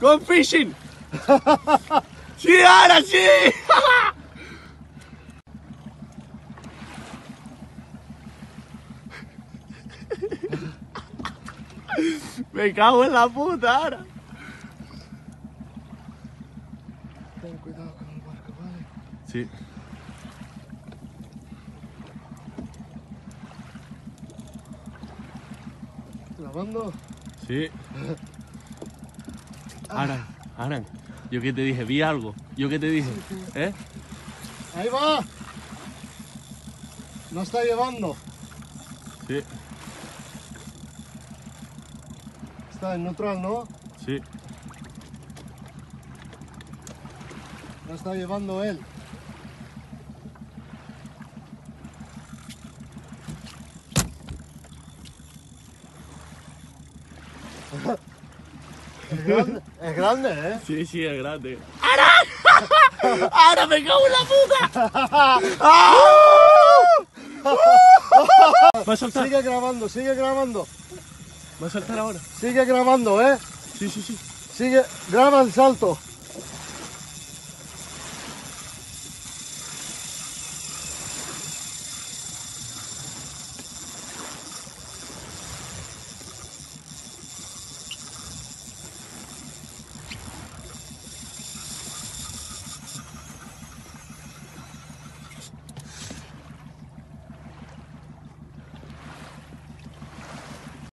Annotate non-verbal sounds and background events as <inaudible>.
Go fishing. <laughs> sí, ahora sí. <laughs> Me cago en la puta ahora. Ten cuidado con el barco, ¿vale? Sí. Grabando. Sí. <laughs> Aran, Aran, yo que te dije, vi algo. Yo que te dije, ¿eh? Ahí va. No está llevando. Sí, Está en neutral, ¿no? sí. No está llevando él. <laughs> Es grande, es grande, ¿eh? Sí, sí, es grande. ¡Aran! <laughs> ¡Ahora me cago en la puta! <laughs> ¿Va a soltar? Sigue grabando, sigue grabando. ¿Va a soltar ahora? Sigue grabando, ¿eh? Sí, sí, sí. Sigue, graba el salto.